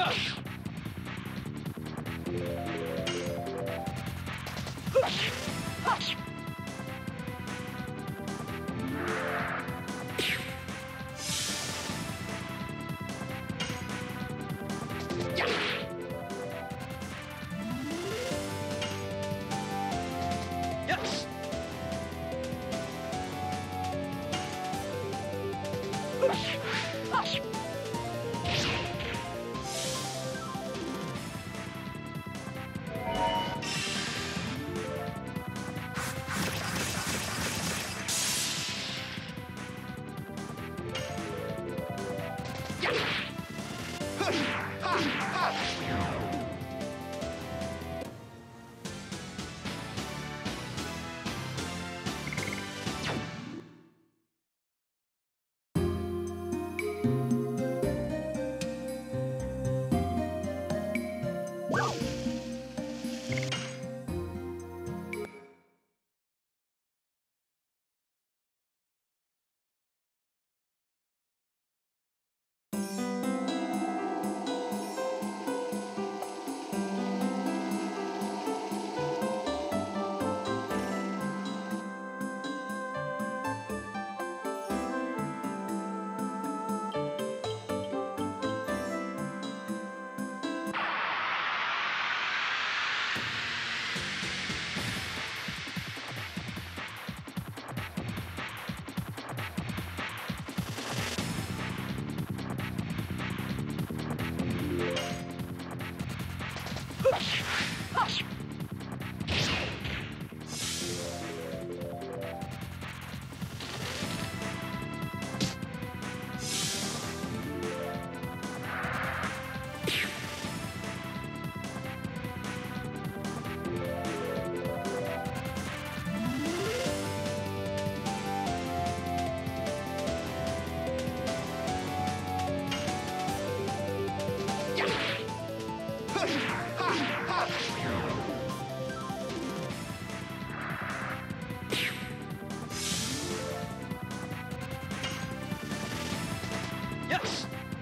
Yes! Go! Yes!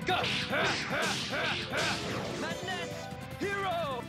Go! Madness! Hero!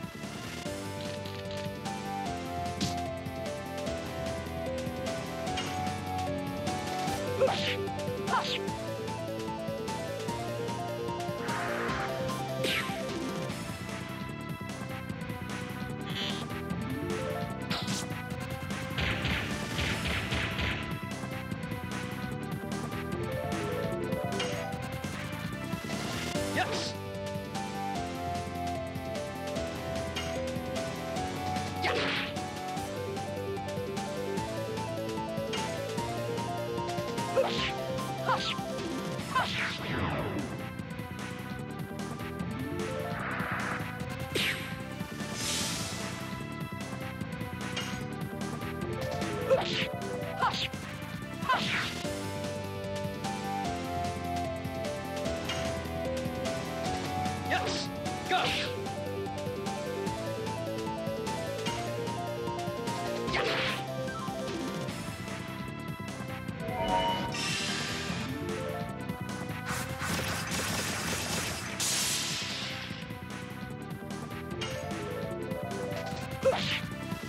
Hush!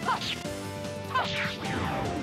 Hush! Hush!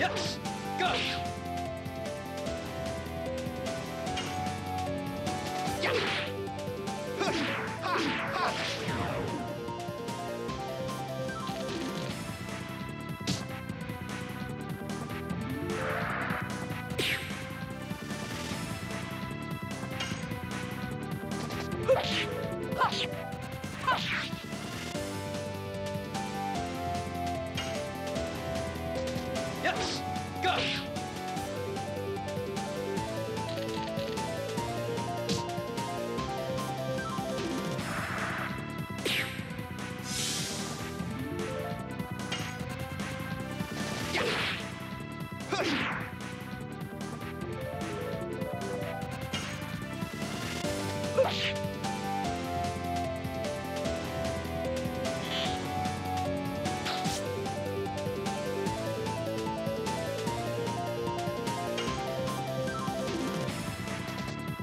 Yes. Go.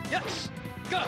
Yes. Go.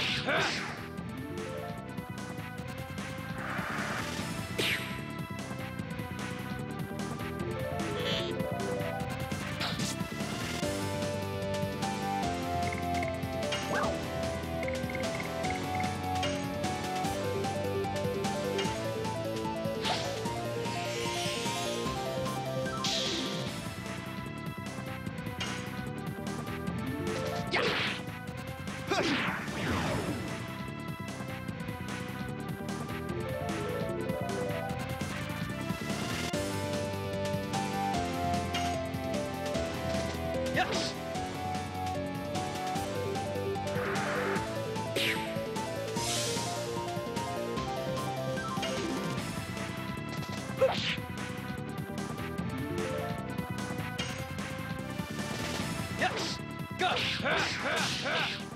Yes. Go.